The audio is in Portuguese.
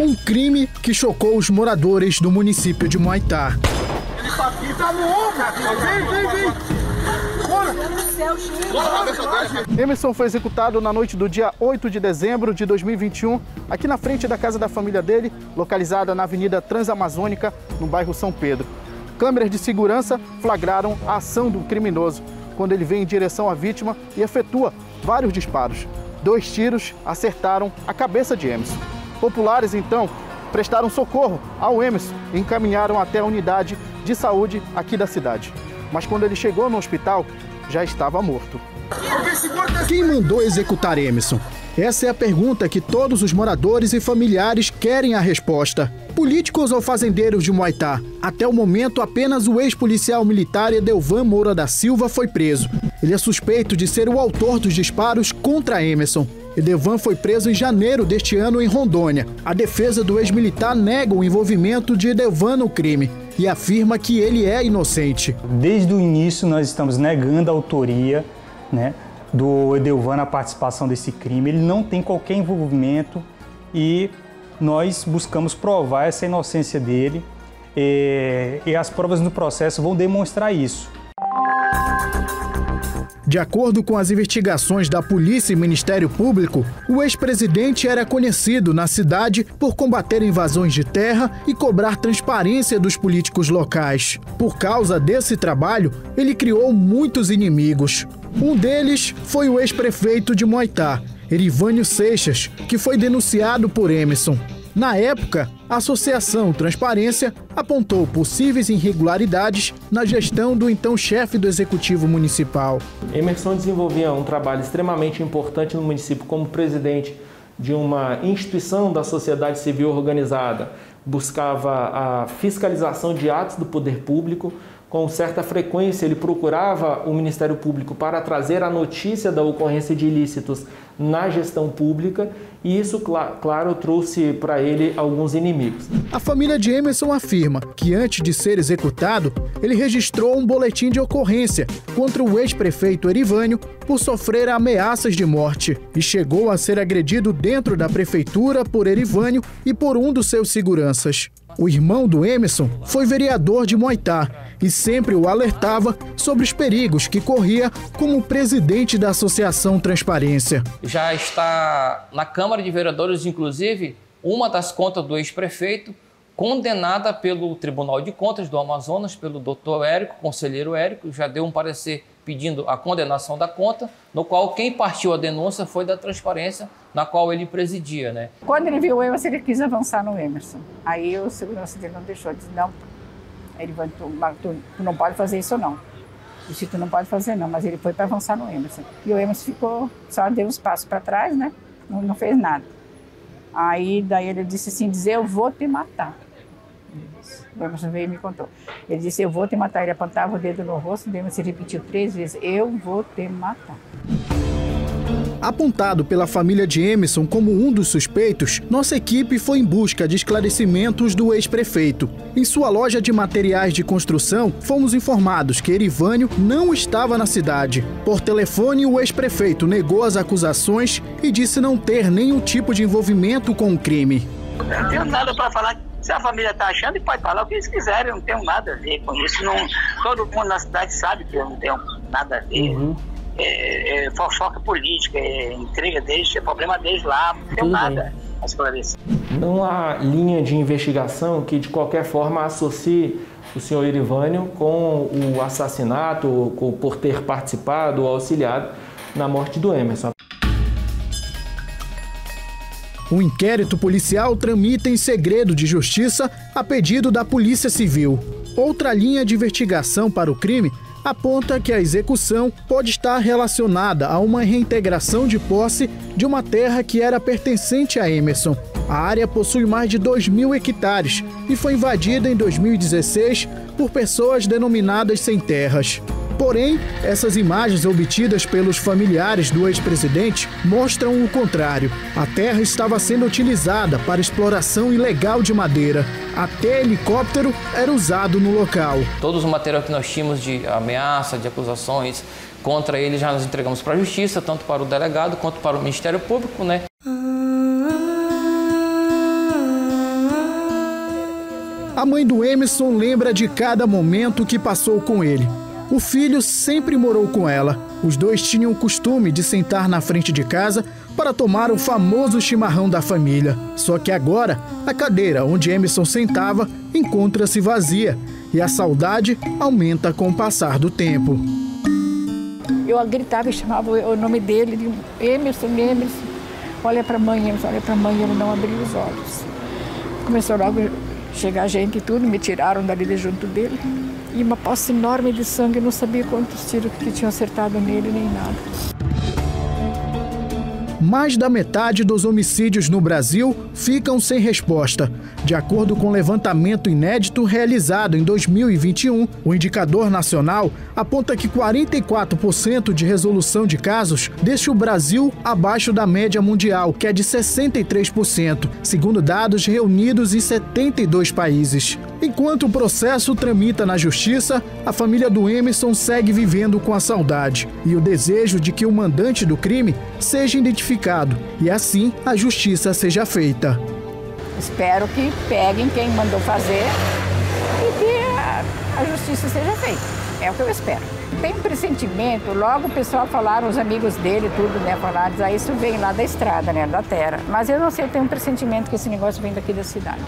Um crime que chocou os moradores do município de Moitá. Ele tá no ombro. Vem, vem, vem. Emerson foi executado na noite do dia 8 de dezembro de 2021, aqui na frente da casa da família dele, localizada na Avenida Transamazônica, no bairro São Pedro. Câmeras de segurança flagraram a ação do criminoso, quando ele vem em direção à vítima e efetua vários disparos. Dois tiros acertaram a cabeça de Emerson. Populares, então, prestaram socorro ao Emerson e encaminharam até a unidade de saúde aqui da cidade. Mas quando ele chegou no hospital, já estava morto. Quem mandou executar Emerson? Essa é a pergunta que todos os moradores e familiares querem a resposta. Políticos ou fazendeiros de Moitá? Até o momento, apenas o ex-policial militar Edelvan Moura da Silva foi preso. Ele é suspeito de ser o autor dos disparos contra Emerson. Edevan foi preso em janeiro deste ano em Rondônia. A defesa do ex-militar nega o envolvimento de Edevan no crime e afirma que ele é inocente. Desde o início nós estamos negando a autoria né, do Edelvan na participação desse crime. Ele não tem qualquer envolvimento e nós buscamos provar essa inocência dele e, e as provas no processo vão demonstrar isso. De acordo com as investigações da Polícia e Ministério Público, o ex-presidente era conhecido na cidade por combater invasões de terra e cobrar transparência dos políticos locais. Por causa desse trabalho, ele criou muitos inimigos. Um deles foi o ex-prefeito de Moitá, Erivânio Seixas, que foi denunciado por Emerson. Na época, a Associação Transparência apontou possíveis irregularidades na gestão do então chefe do Executivo Municipal. Emerson desenvolvia um trabalho extremamente importante no município como presidente de uma instituição da sociedade civil organizada. Buscava a fiscalização de atos do poder público, com certa frequência ele procurava o Ministério Público para trazer a notícia da ocorrência de ilícitos na gestão pública e isso, claro, trouxe para ele alguns inimigos. A família de Emerson afirma que antes de ser executado, ele registrou um boletim de ocorrência contra o ex-prefeito Erivânio por sofrer ameaças de morte e chegou a ser agredido dentro da prefeitura por Erivânio e por um dos seus seguranças. O irmão do Emerson foi vereador de Moitá e sempre o alertava sobre os perigos que corria como presidente da Associação Transparência. Já está na Câmara de Vereadores, inclusive, uma das contas do ex-prefeito condenada pelo Tribunal de Contas do Amazonas, pelo doutor Érico, conselheiro Érico, já deu um parecer pedindo a condenação da conta, no qual quem partiu a denúncia foi da transparência, na qual ele presidia. Né? Quando ele viu o Emerson, ele quis avançar no Emerson. Aí o segurança dele não deixou, disse, não, ele vai, tu, tu, tu não pode fazer isso não. Disse, tu não pode fazer não, mas ele foi para avançar no Emerson. E o Emerson ficou, só deu uns passos para trás, né? Não, não, fez nada. Aí daí ele disse assim, dizer, eu vou te matar. O Emerson veio e me contou. Ele disse, eu vou te matar. Ele apontava o dedo no rosto, o Emerson repetiu três vezes, eu vou te matar. Apontado pela família de Emerson como um dos suspeitos, nossa equipe foi em busca de esclarecimentos do ex-prefeito. Em sua loja de materiais de construção, fomos informados que Erivânio não estava na cidade. Por telefone, o ex-prefeito negou as acusações e disse não ter nenhum tipo de envolvimento com o crime. Eu não tenho nada para falar. Se a família está achando, pode falar o que eles quiserem, eu não tenho nada a ver com isso. Não, todo mundo na cidade sabe que eu não tenho nada a ver. Uhum é, é, fofoca política, é, intriga deles, é problema deles lá, não tem nada a esclarecer. Não há linha de investigação que de qualquer forma associe o senhor Irivânio com o assassinato, com, por ter participado ou auxiliado na morte do Emerson. O inquérito policial tramita em segredo de justiça a pedido da Polícia Civil. Outra linha de investigação para o crime aponta que a execução pode estar relacionada a uma reintegração de posse de uma terra que era pertencente a Emerson. A área possui mais de 2 mil hectares e foi invadida em 2016 por pessoas denominadas sem terras. Porém, essas imagens obtidas pelos familiares do ex-presidente mostram o contrário. A terra estava sendo utilizada para exploração ilegal de madeira. Até helicóptero era usado no local. Todos os materiais que nós tínhamos de ameaça, de acusações contra ele já nós entregamos para a justiça, tanto para o delegado quanto para o Ministério Público, né? A mãe do Emerson lembra de cada momento que passou com ele. O filho sempre morou com ela. Os dois tinham o costume de sentar na frente de casa para tomar o famoso chimarrão da família. Só que agora, a cadeira onde Emerson sentava encontra-se vazia e a saudade aumenta com o passar do tempo. Eu gritava e chamava o nome dele, de Emerson, Emerson. Olha para a mãe, Emerson, olha para a mãe, ele não abriu os olhos. Começou logo a chegar gente e tudo, me tiraram dali de junto dele. E uma poça enorme de sangue, não sabia quantos tiros que tinham acertado nele, nem nada. Mais da metade dos homicídios no Brasil ficam sem resposta. De acordo com o um levantamento inédito realizado em 2021, o indicador nacional aponta que 44% de resolução de casos deixa o Brasil abaixo da média mundial, que é de 63%, segundo dados reunidos em 72 países. Enquanto o processo tramita na justiça, a família do Emerson segue vivendo com a saudade e o desejo de que o mandante do crime seja identificado e assim a justiça seja feita. Espero que peguem quem mandou fazer e que a, justiça seja feita. É o que eu espero. Tem um pressentimento, logo o pessoal falaram, os amigos dele, tudo, né? Falaram, ah, isso vem lá da estrada, né? Da terra. Mas eu não sei, eu tenho um pressentimento que esse negócio vem daqui da cidade.